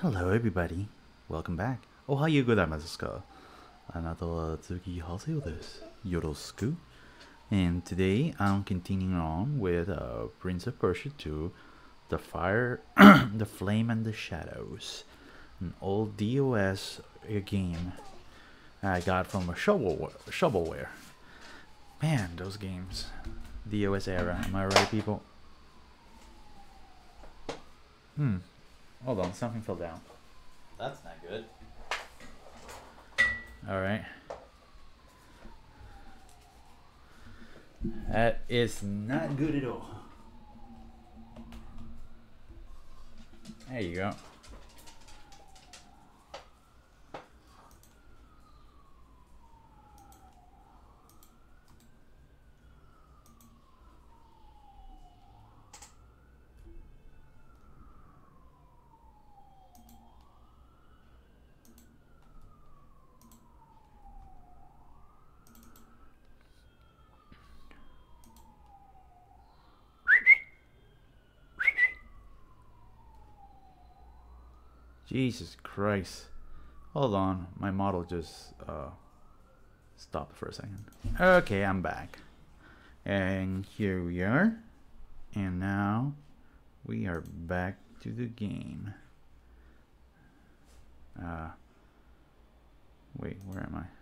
Hello everybody, welcome back. おはようございますかあなたは次ハセヨです。よろしく And today I'm continuing on with uh, Prince of Persia 2, The Fire, The Flame and the Shadows, an old DOS game I got from a shovel shovelware. Man, those games. DOS era, am I right people? Hmm. Hold on, something fell down. That's not good. Alright. That is not good at all. There you go. Jesus Christ. Hold on, my model just uh, stopped for a second. Okay, I'm back. And here we are. And now we are back to the game. Uh, wait, where am I?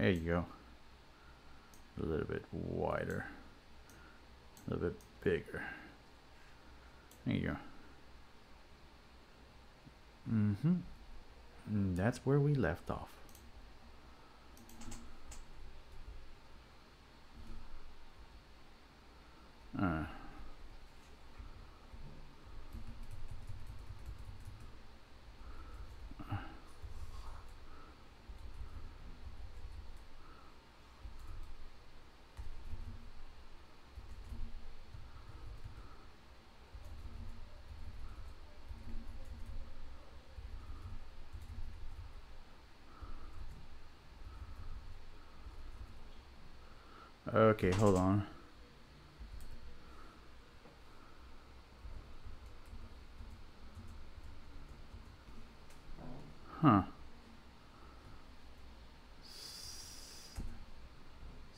There you go. A little bit wider. A little bit bigger. There you go. Mm-hmm. That's where we left off. Uh. Okay, hold on. Huh.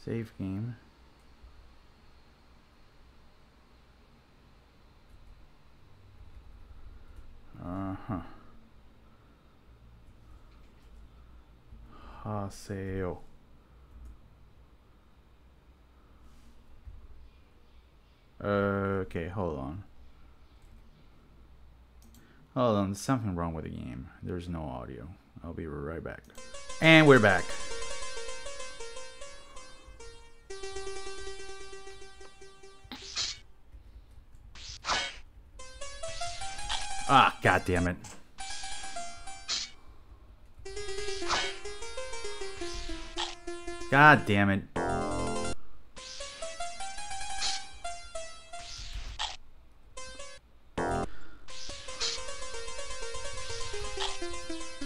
Save game. Uh-huh. Haseo. Okay, hold on. Hold on, there's something wrong with the game. There's no audio. I'll be right back. And we're back. Ah, god damn it. God damn it.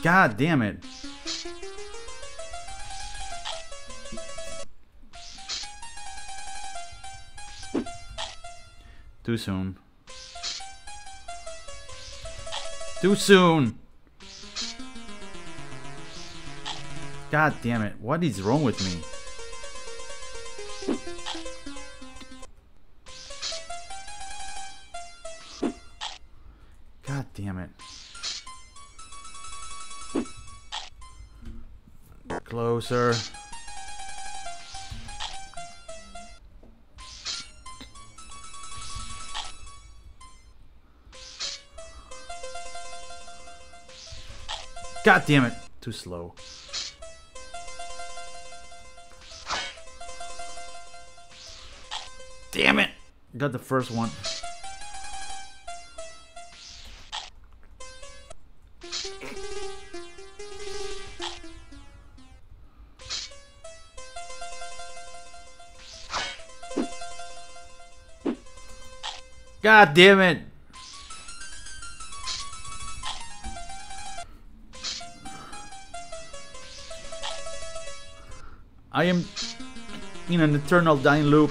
God damn it. Too soon. Too soon. God damn it. What is wrong with me? Closer. God damn it. Too slow. Damn it. Got the first one. God damn it. I am in an eternal dying loop.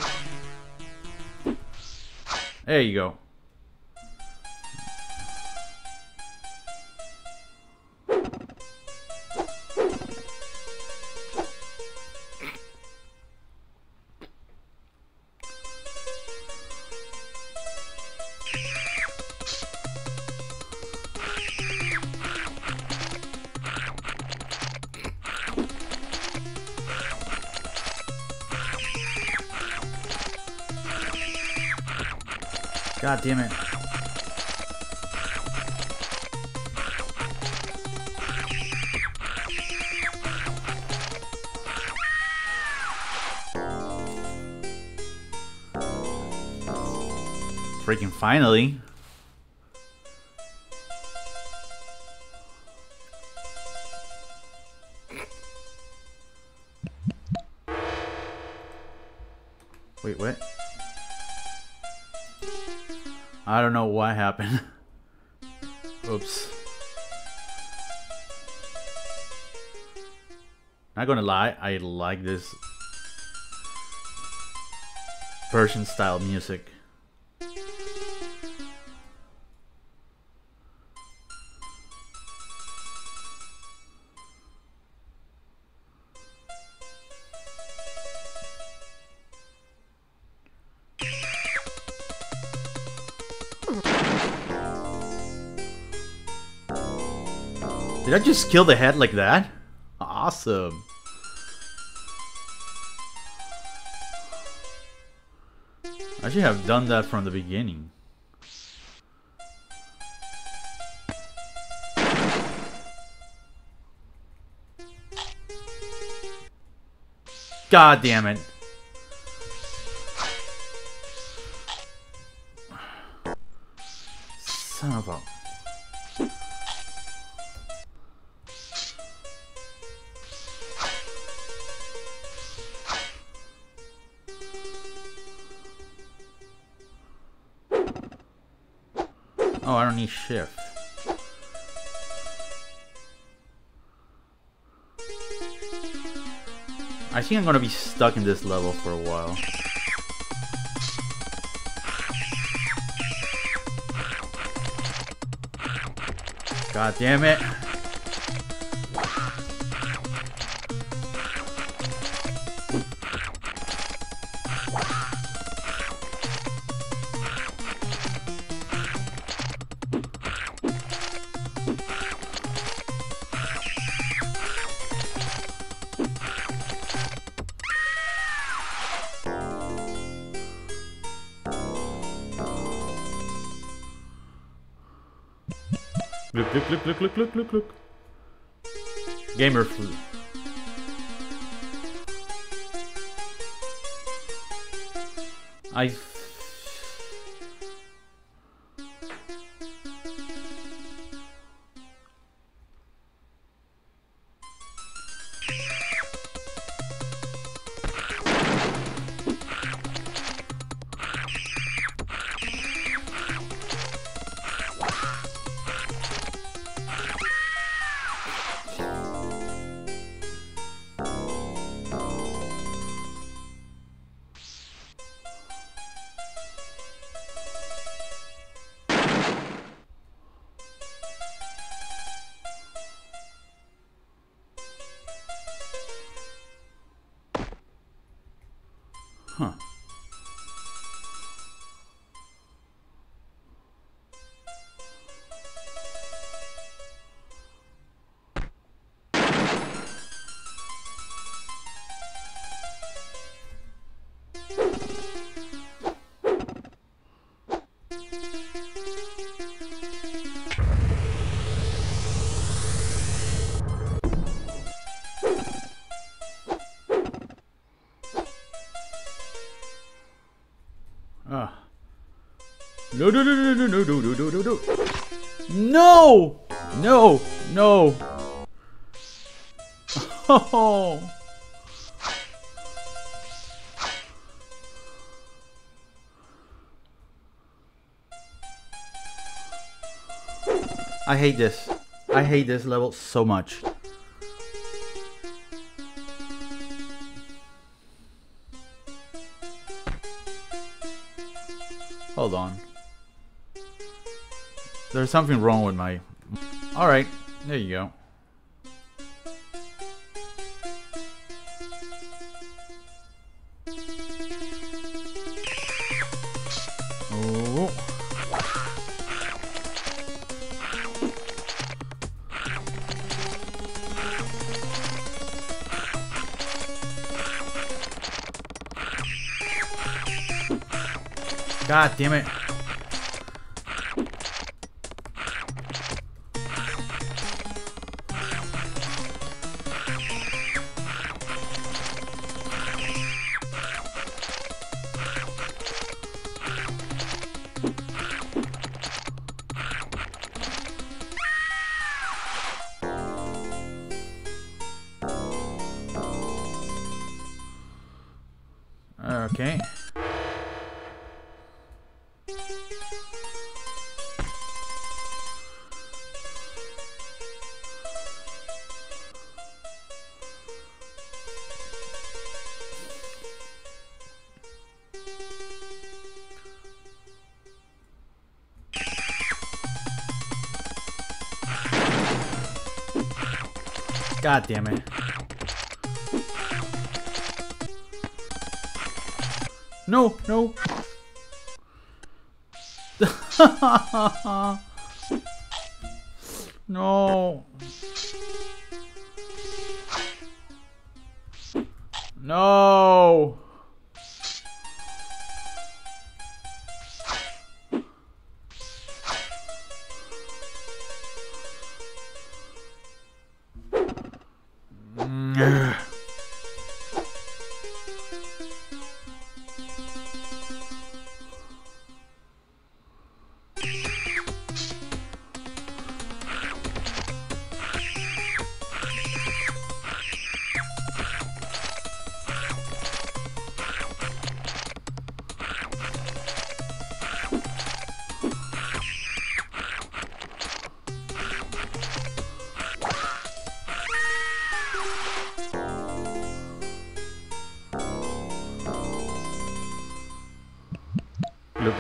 There you go. Damn it. Freaking finally. Not gonna lie, I like this Persian style music. Did I just kill the head like that? Awesome. I should have done that from the beginning. God damn it. Shift. I think I'm gonna be stuck in this level for a while. God damn it. Look, look, look, look, look, look. Gamer flu. I. No, no, no, no, no, no, no, no, no, no, no. No, no. Oh. I hate this. I hate this level so much. Hold on. There's something wrong with my... Alright, there you go. Oh. God damn it. God damn it. No, no. no. No.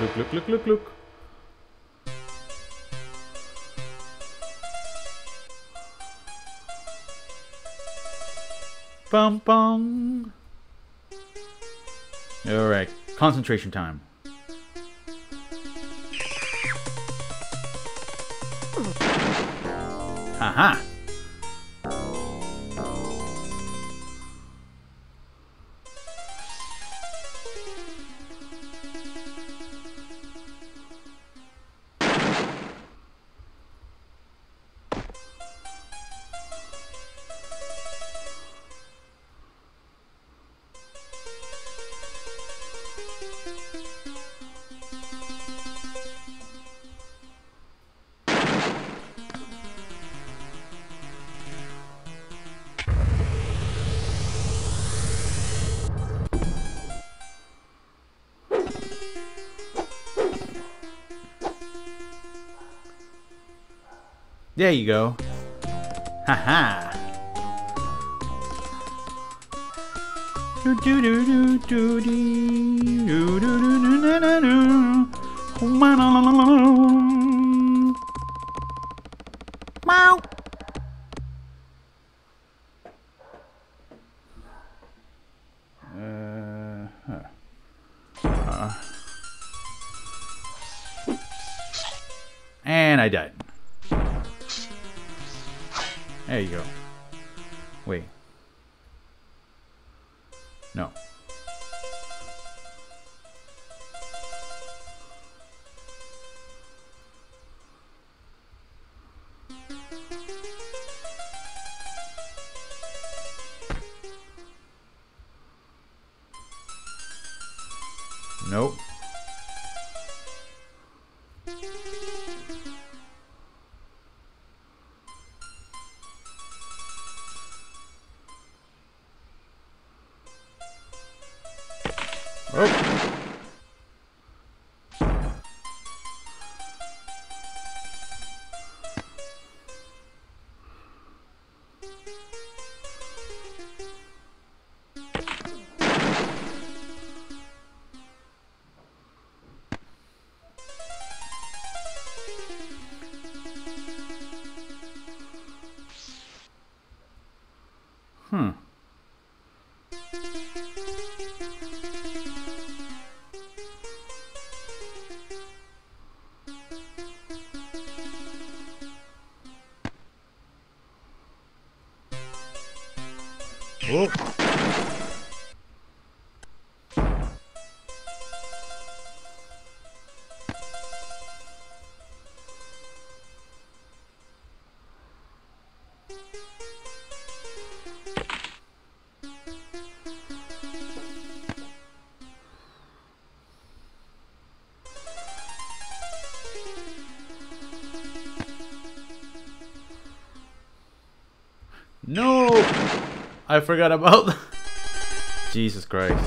Look, look, look, look, look, look. Bum bum. Alright, concentration time. Haha. There you go. Haha. Do do do do do dee, do do do do na na Oh. I forgot about... Jesus Christ.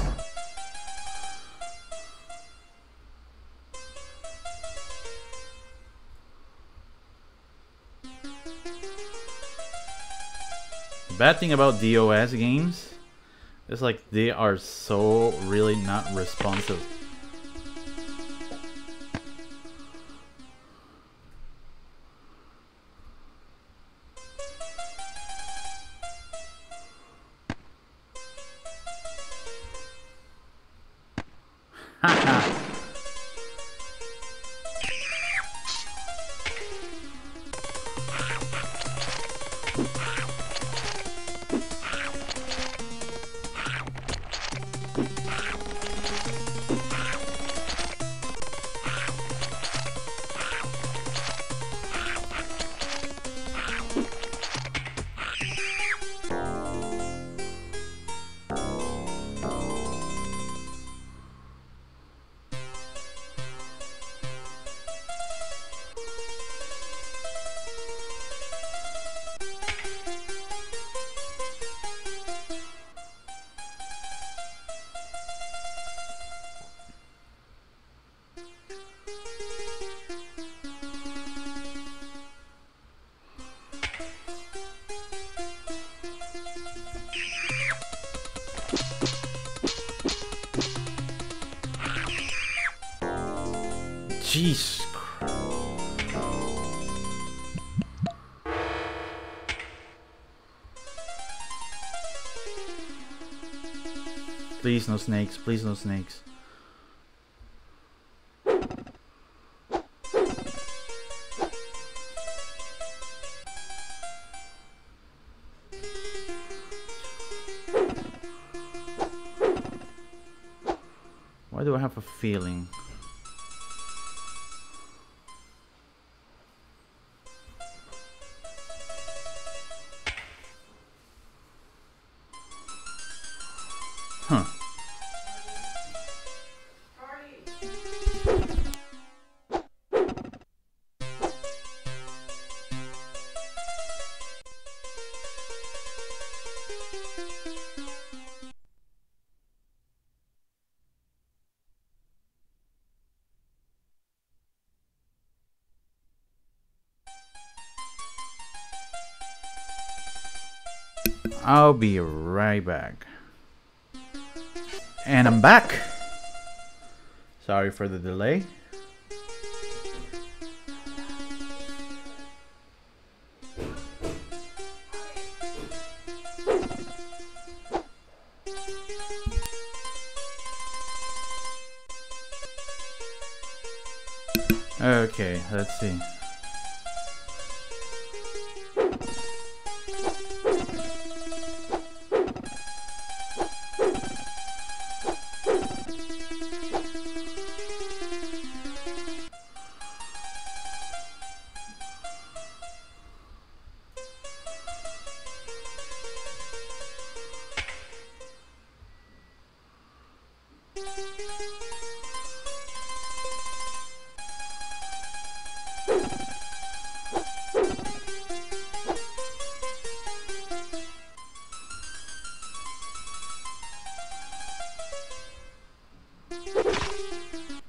Bad thing about DOS games is like they are so really not responsive. No snakes, please no snakes. Why do I have a feeling? I'll be right back. And I'm back. Sorry for the delay.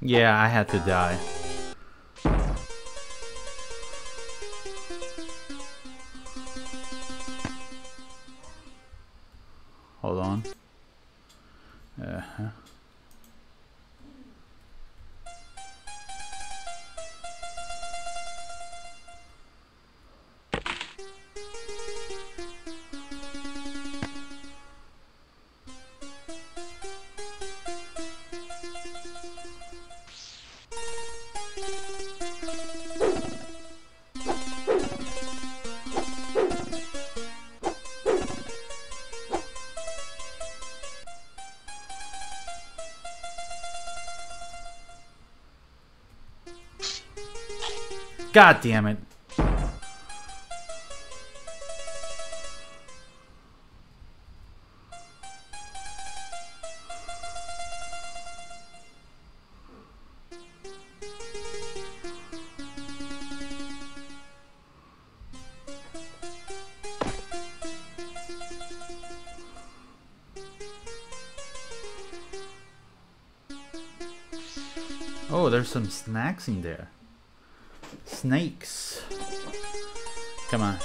Yeah, I had to die. God damn it. Oh, there's some snacks in there. Snakes. Come on.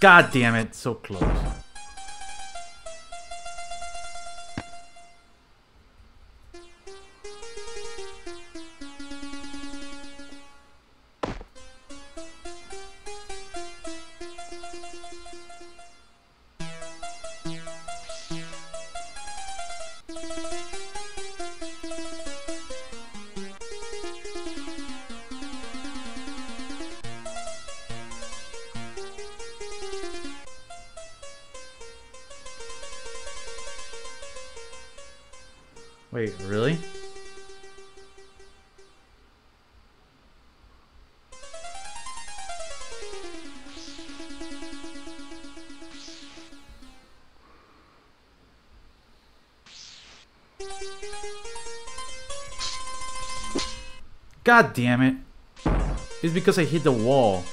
God damn it, so close. God damn it. It's because I hit the wall.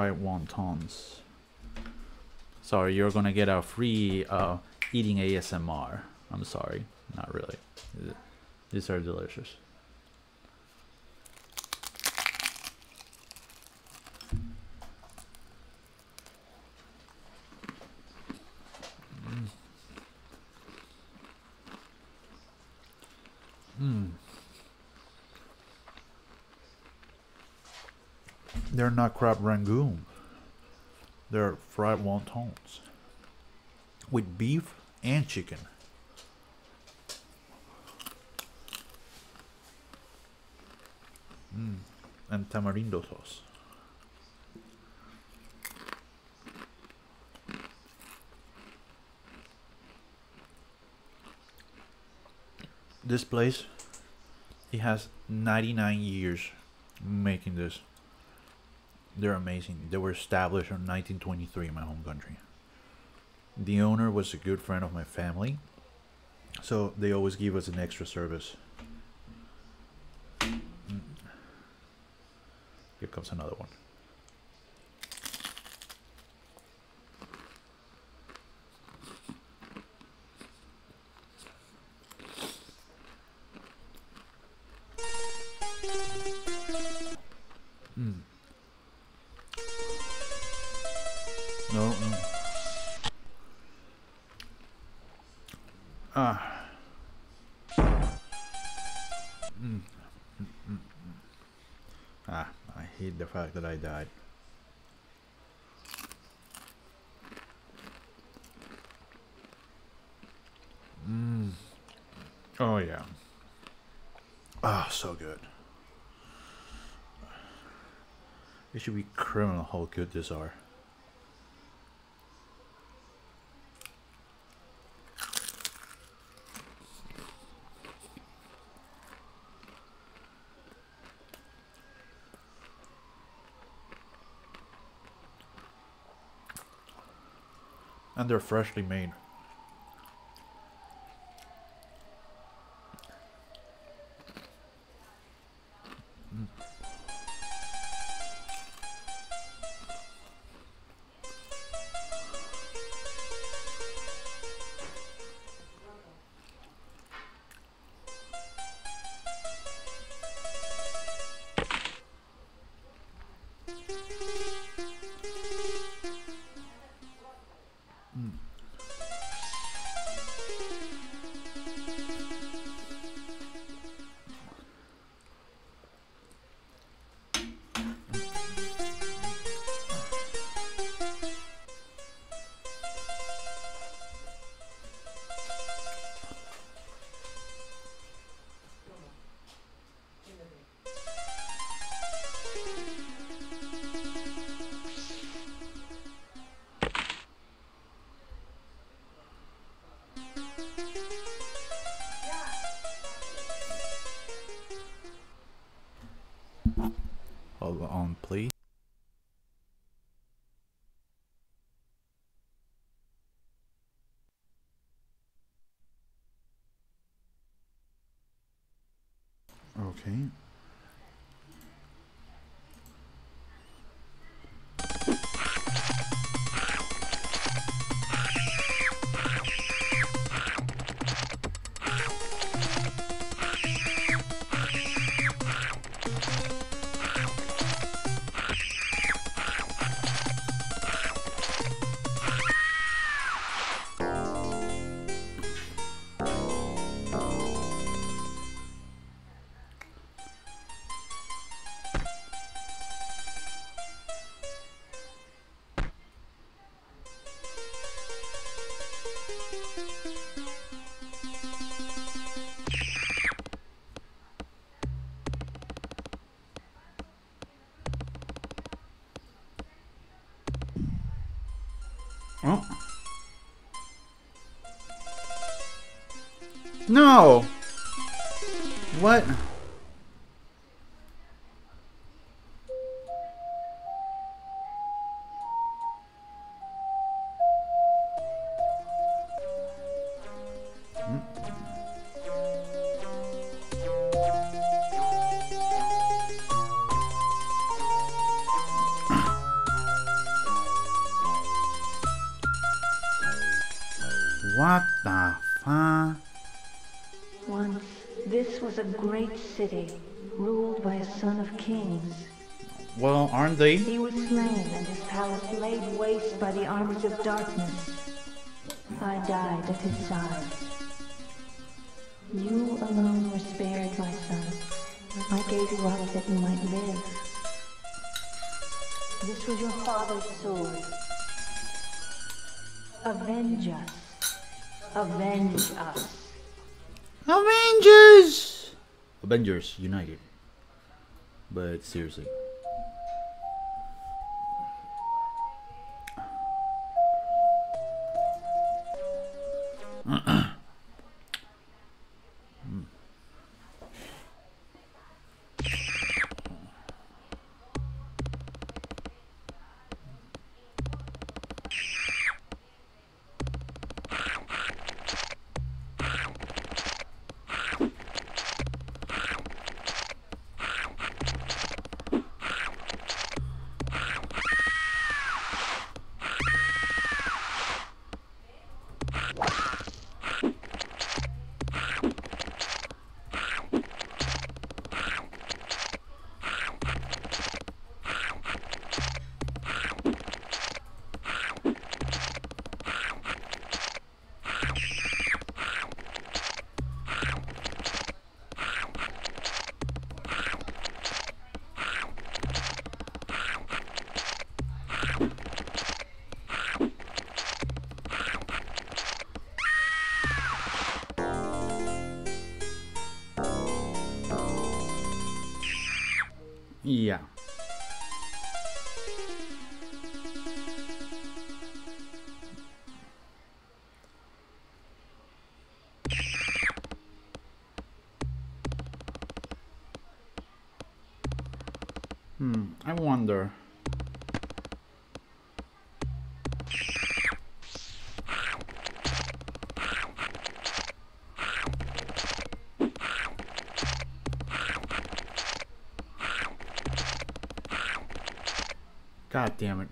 Fried wontons. Sorry, you're gonna get a free uh, eating ASMR. I'm sorry. Not really. These are delicious. Mm. They're not crab rangoon. They're fried wontons with beef and chicken. Mm. And tamarindo sauce. This place, it has 99 years making this. They're amazing. They were established in 1923 in my home country. The owner was a good friend of my family, so they always give us an extra service. Mm. Here comes another one. That I died. Mm. Oh yeah. Ah, so good. It should be criminal how good these are. They're freshly made. Okay. No! City, ruled by a son of kings. Well, aren't they? He was slain and his palace laid waste by the armies of darkness. I died at his side. You alone were spared, my son. I gave you up that you might live. This was your father's sword. Avenge us. Avenge us. Avengers! Avengers United. But seriously. Yeah. Hmm, I wonder. God damn it.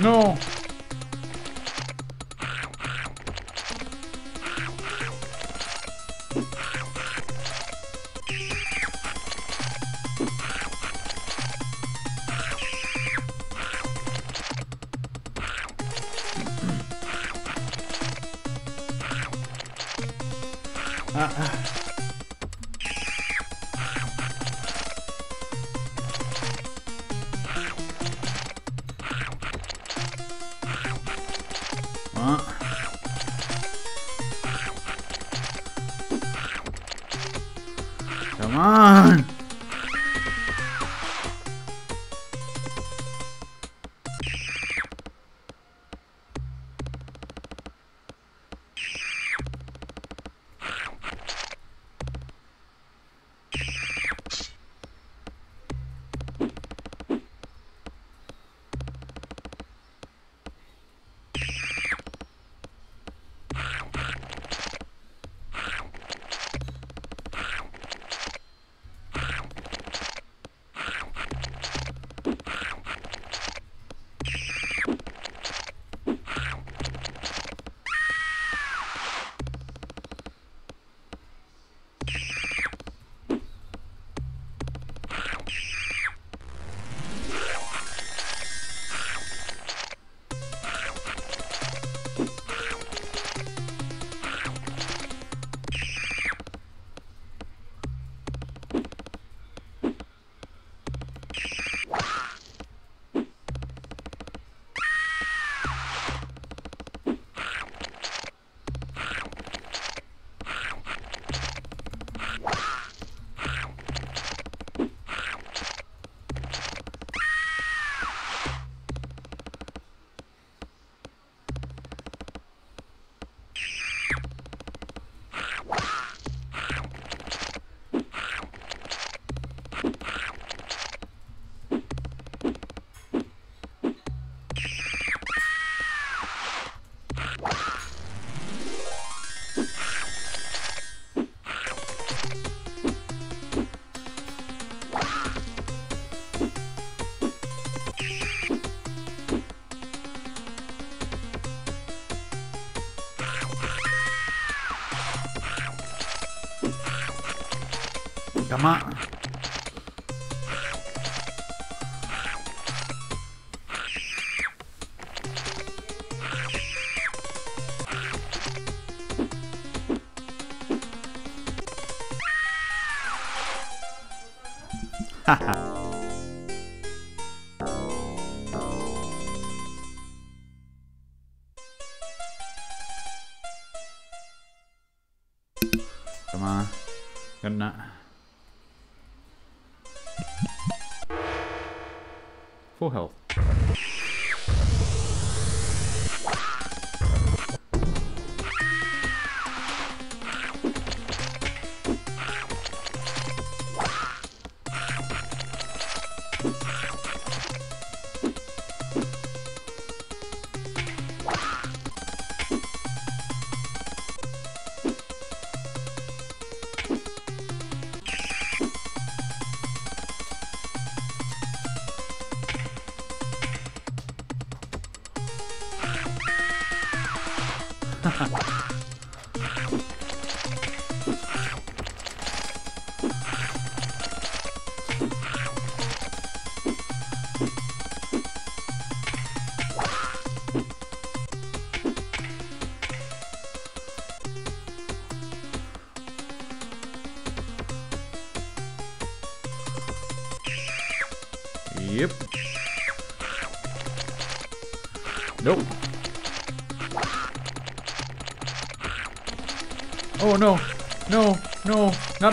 No. 干嘛？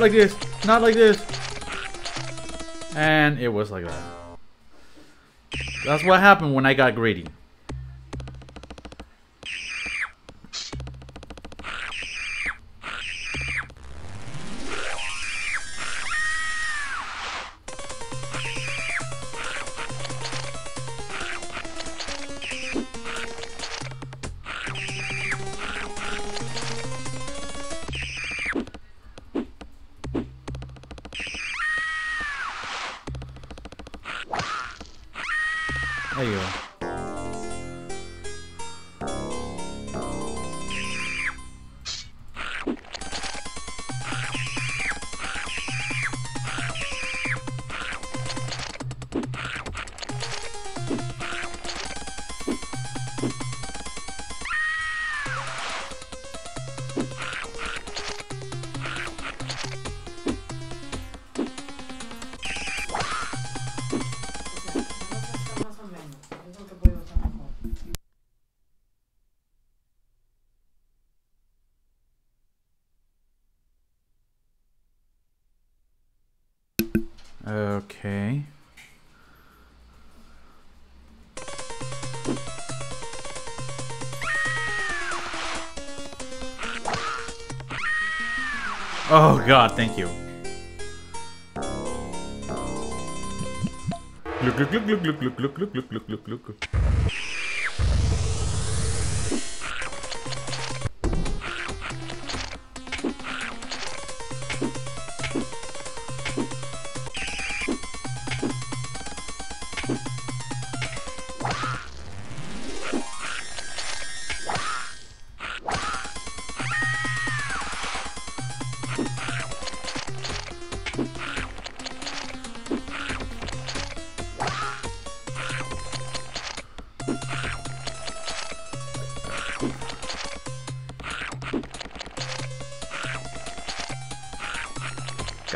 Like this, not like this. And it was like that. That's what happened when I got greedy. Oh god, thank you. Look, look, look, look, look, look, look, look, look, look, look,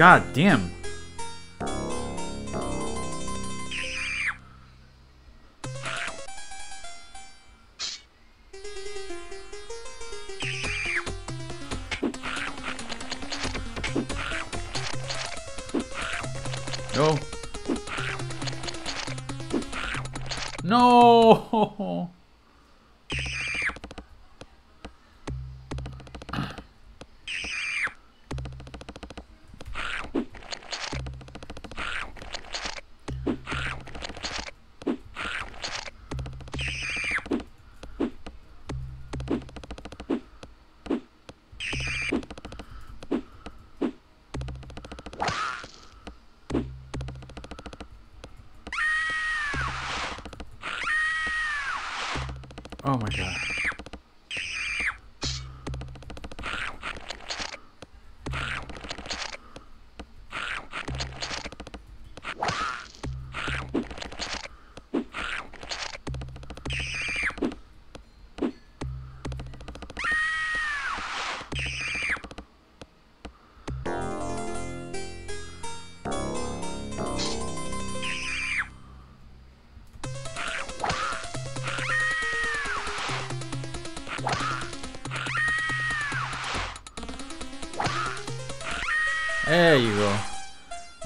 God damn. No.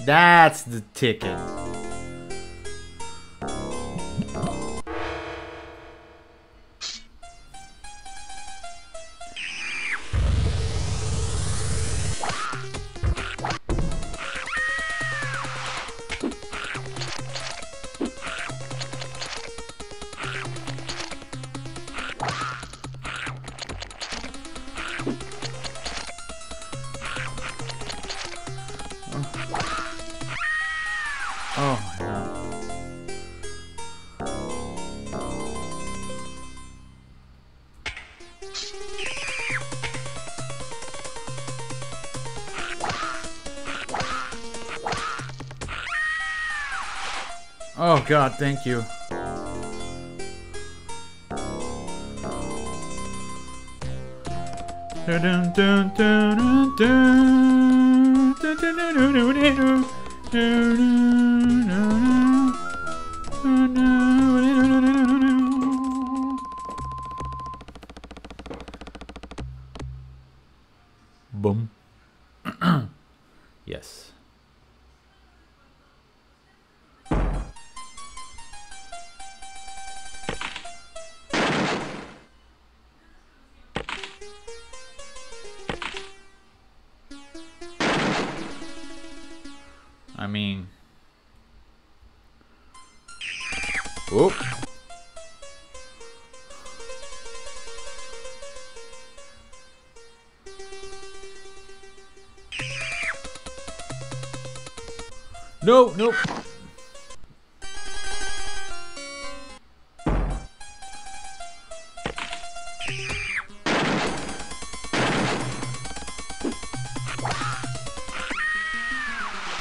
That's the ticket. God, thank you. Dun No, nope.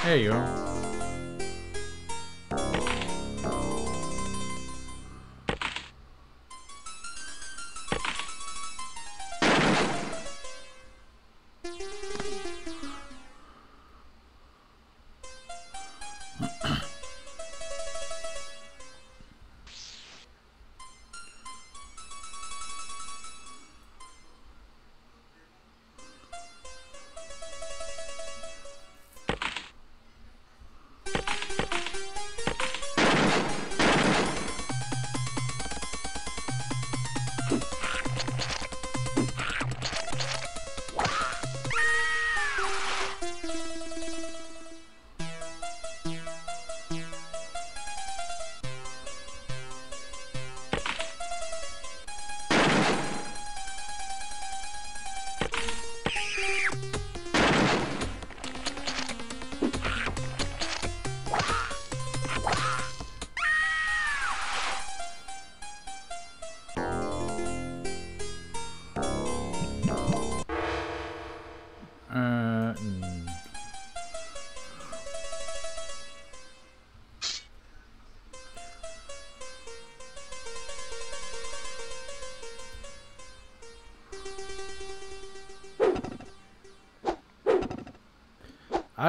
There you go.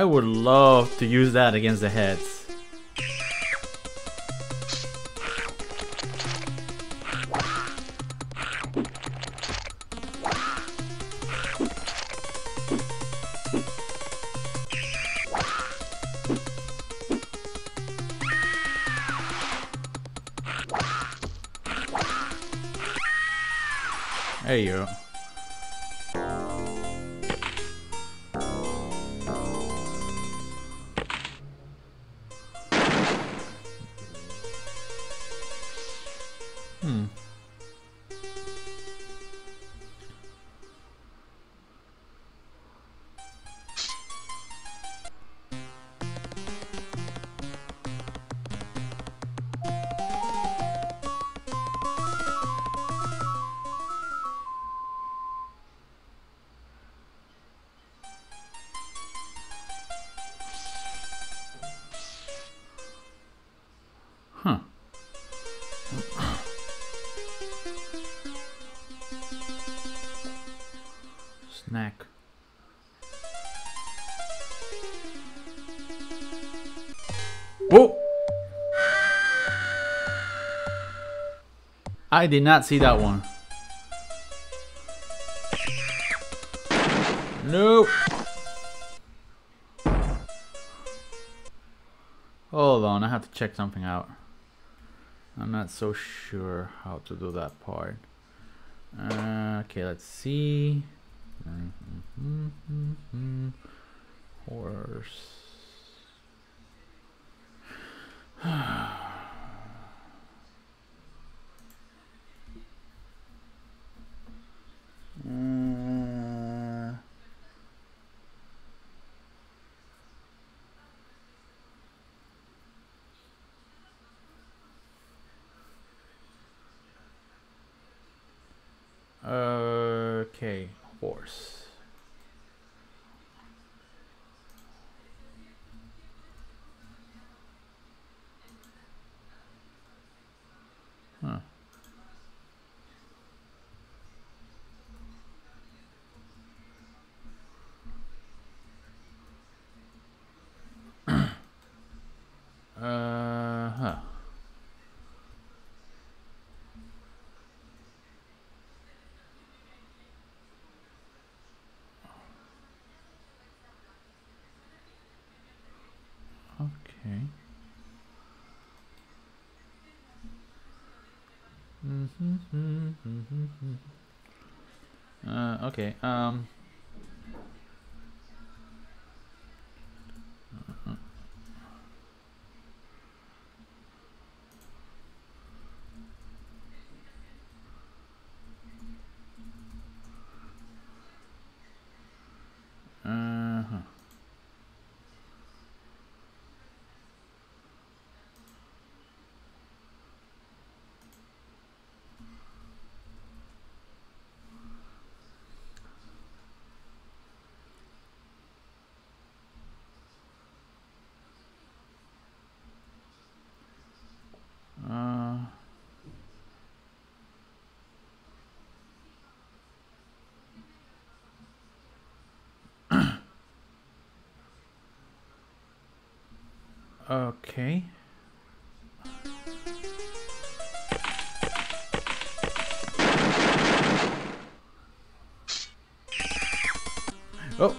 I would love to use that against the heads. There you go. I did not see that one. Nope. Hold on, I have to check something out. I'm not so sure how to do that part. Uh, okay, let's see. Mm-hmm, mm-hmm, mm-hmm. Horse. Uh, Okay, horse. Huh. uh huh. Okay. Uh, okay. Um. Okay. Oh.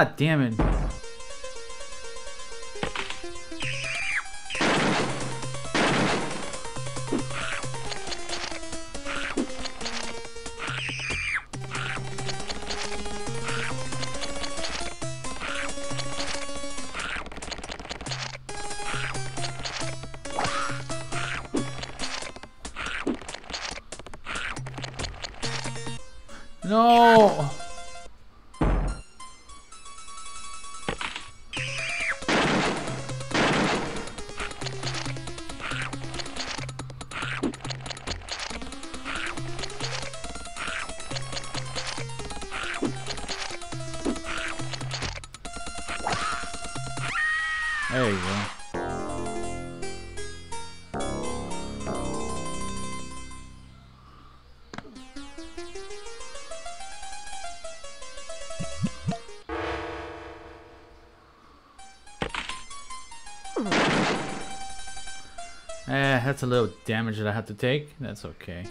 God damn it. No. That's a little damage that I had to take. That's okay.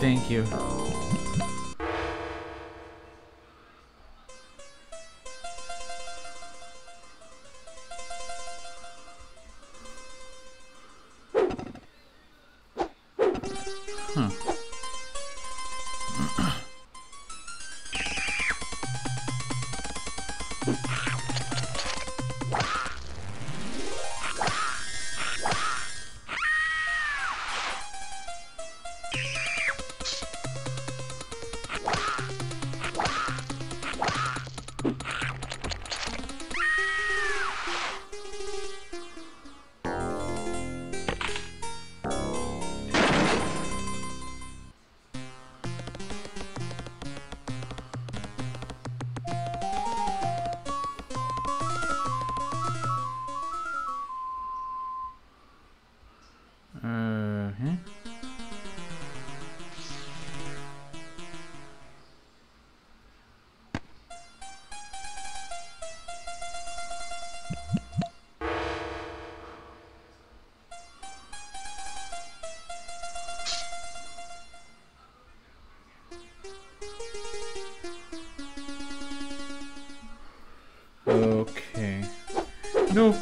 Thank you.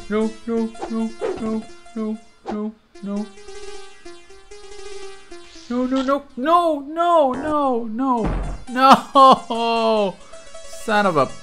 No, no, no, no, no, no, no, no. No, no, no, no, no, no, no! Son of a.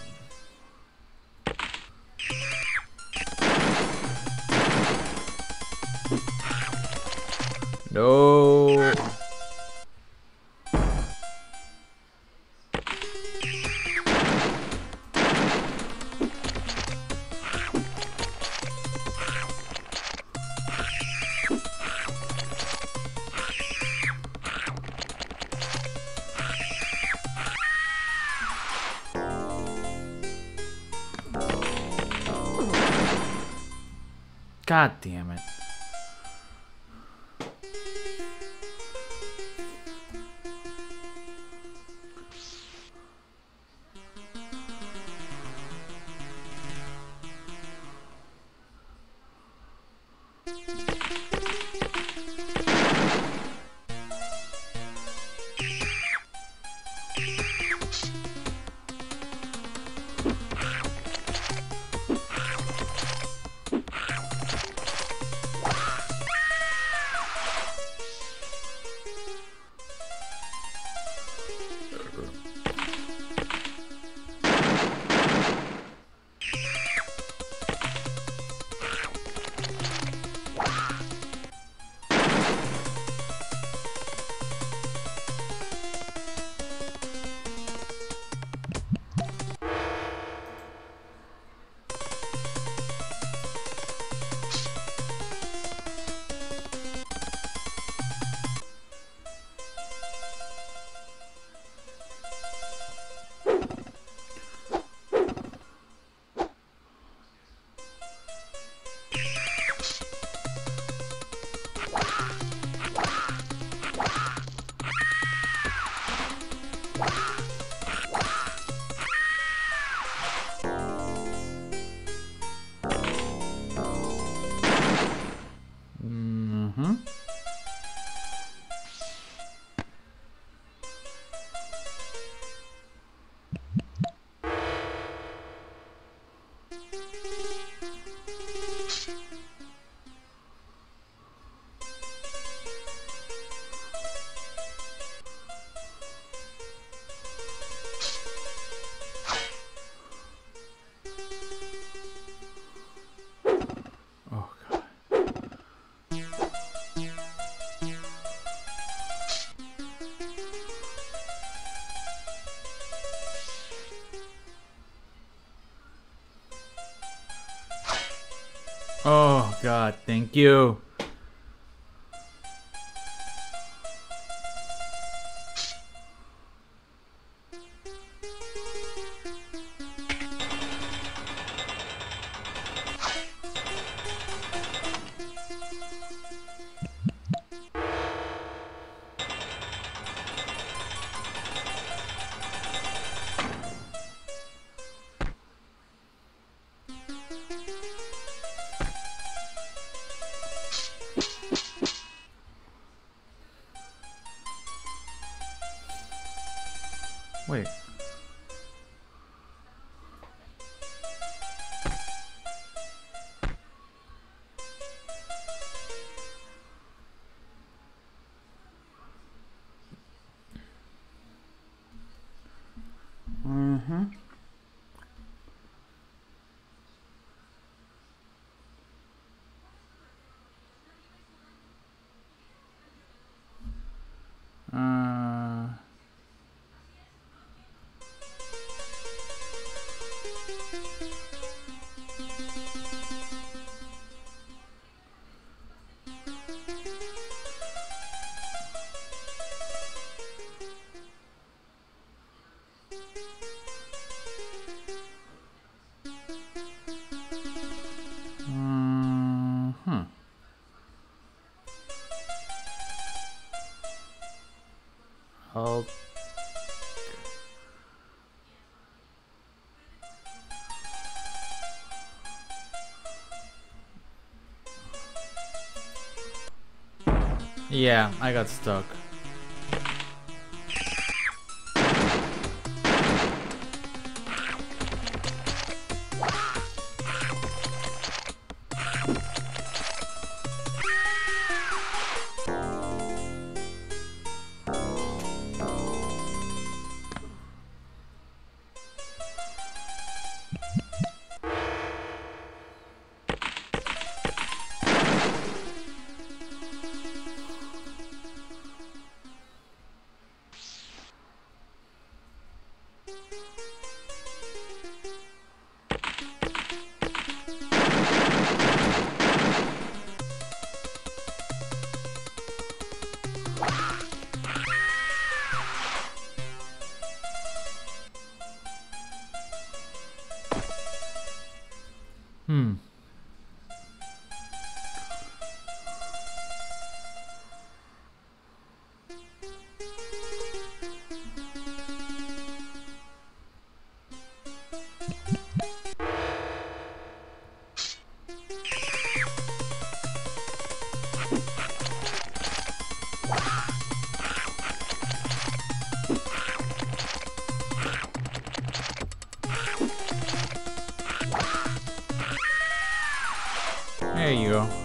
god, thank you. Yeah, I got stuck. There you go.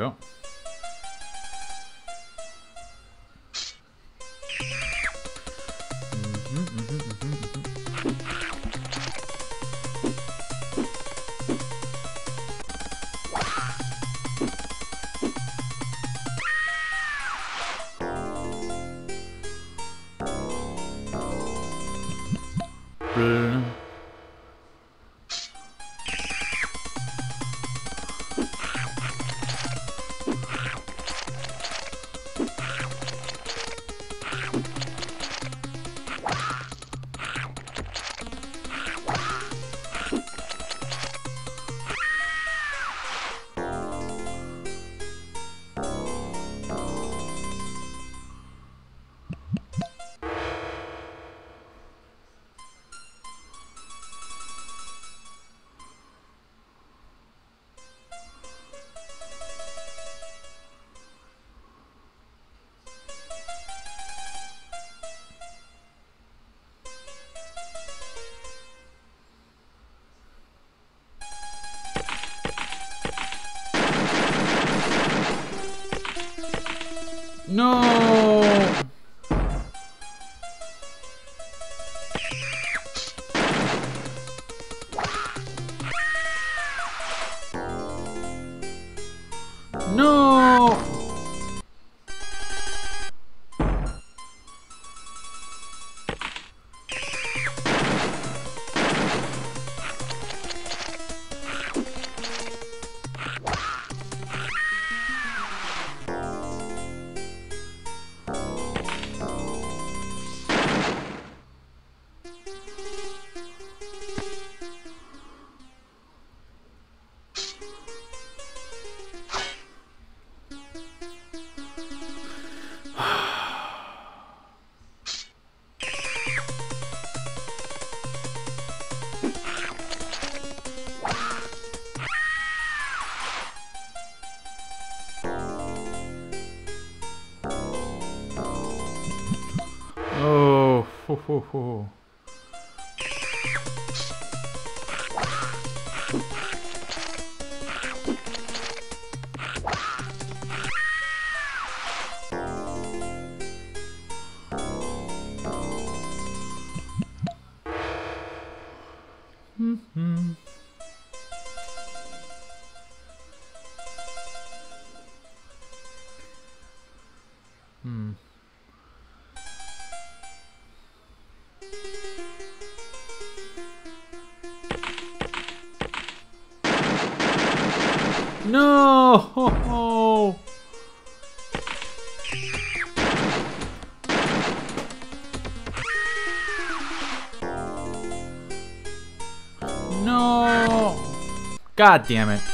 There you go. Mhm, mhm, mhm, mhm. 호호호 음. 음. No! No! God damn it.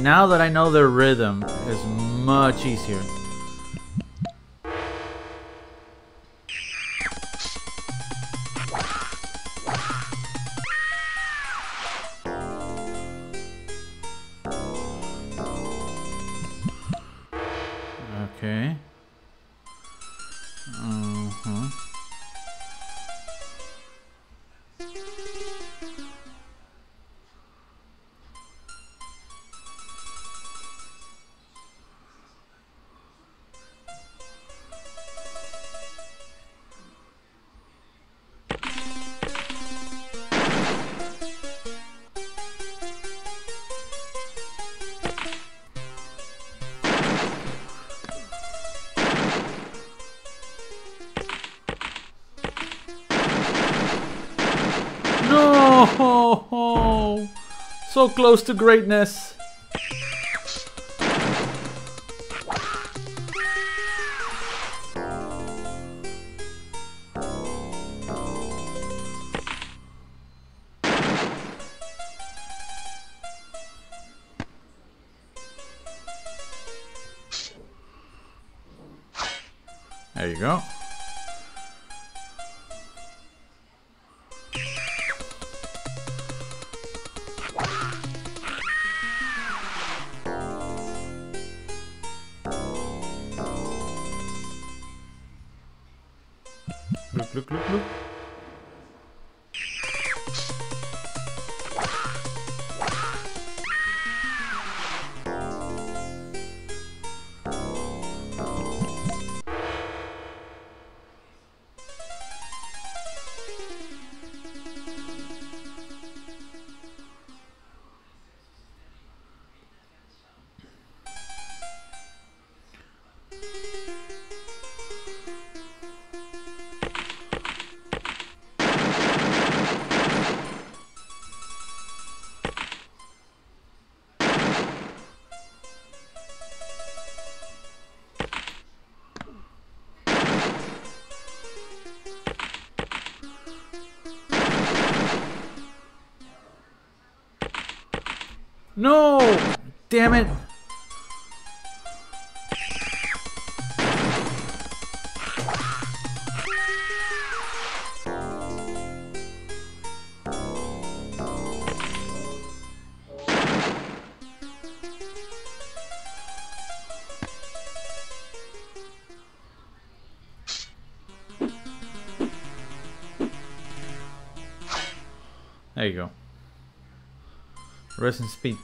Now that I know their rhythm is much easier. close to greatness. There you go. Damn it! There you go. Rest in speed.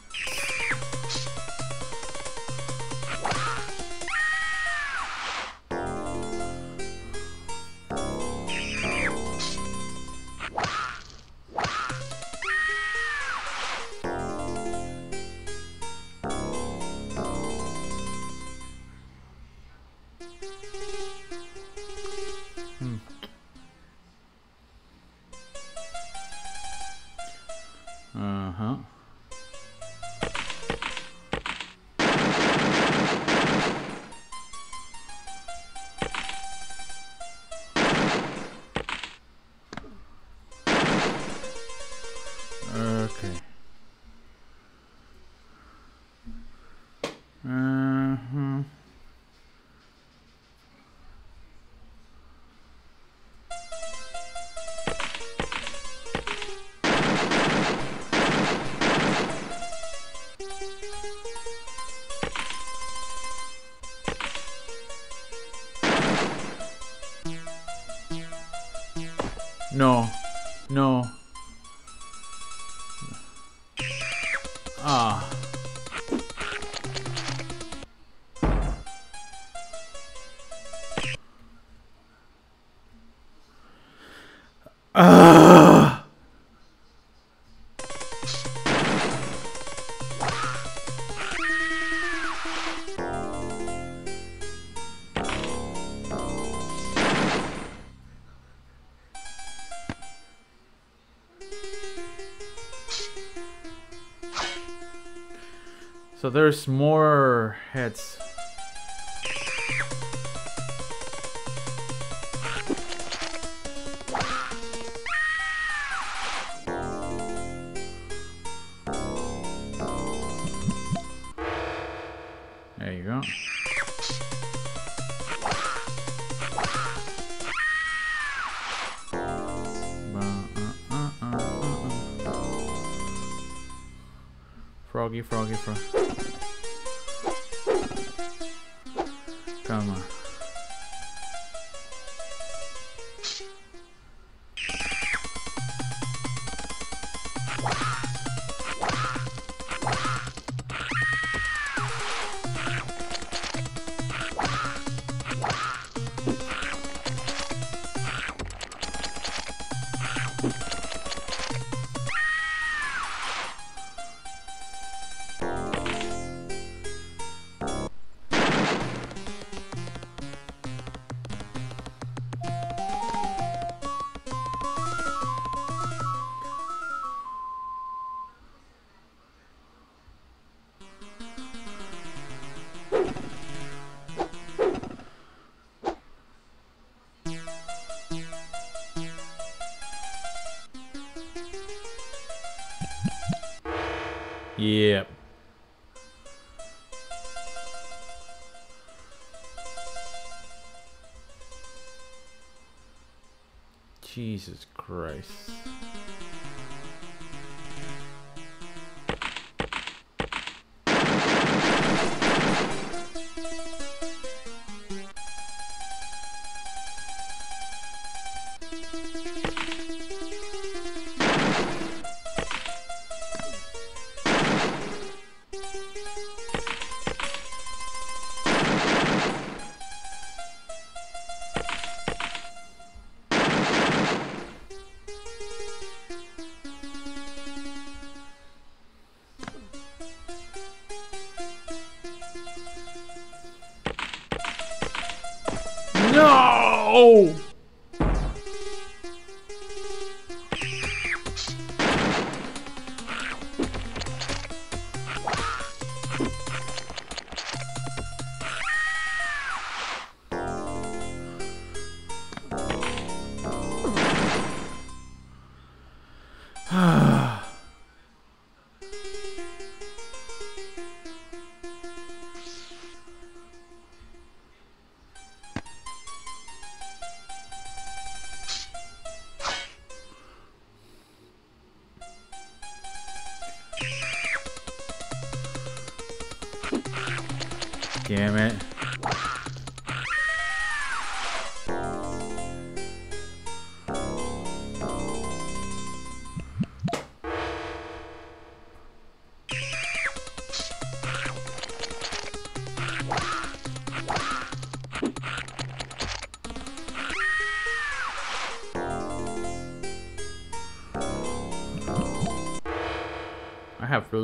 So there's more heads. Yeah. Jesus Christ.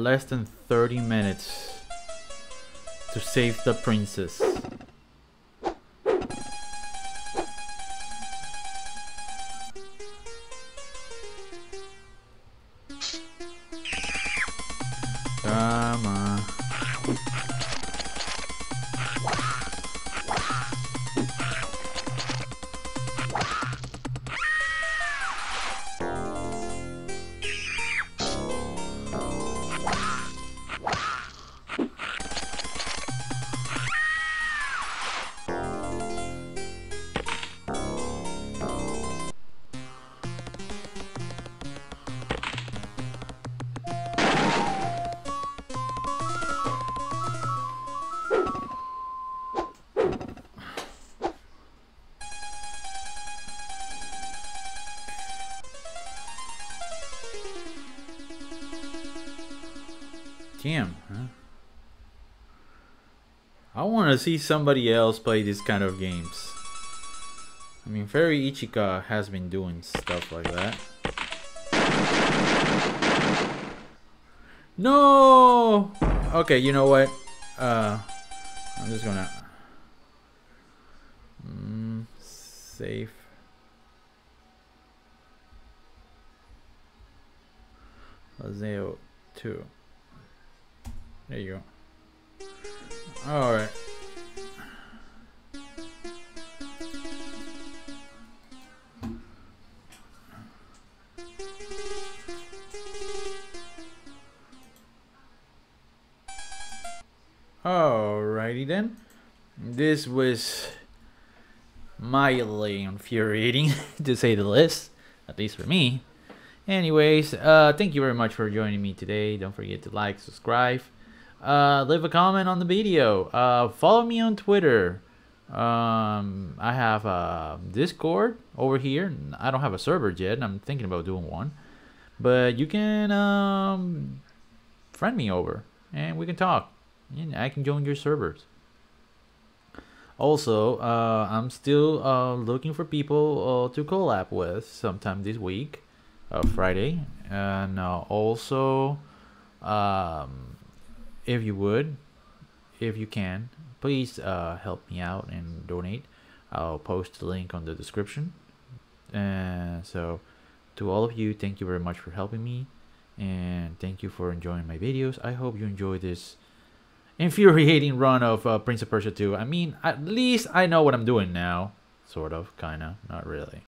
Less than 30 minutes to save the princess. Want to see somebody else play this kind of games. I mean, Fairy Ichika has been doing stuff like that. No! Okay, you know what? Uh, I'm just gonna... Mm, safe. Lazeo 2. There you go. Alright. This was mildly infuriating, to say the least. At least for me. Anyways, uh, thank you very much for joining me today. Don't forget to like, subscribe, uh, leave a comment on the video. Uh, follow me on Twitter. Um, I have a Discord over here. I don't have a server yet. I'm thinking about doing one, but you can um, friend me over and we can talk. And I can join your servers. Also, uh, I'm still uh, looking for people uh, to collab with sometime this week, uh, Friday, and uh, also, um, if you would, if you can, please uh, help me out and donate. I'll post the link on the description. And so, to all of you, thank you very much for helping me, and thank you for enjoying my videos. I hope you enjoy this infuriating run of uh, Prince of Persia 2. I mean, at least I know what I'm doing now. Sort of, kinda, not really.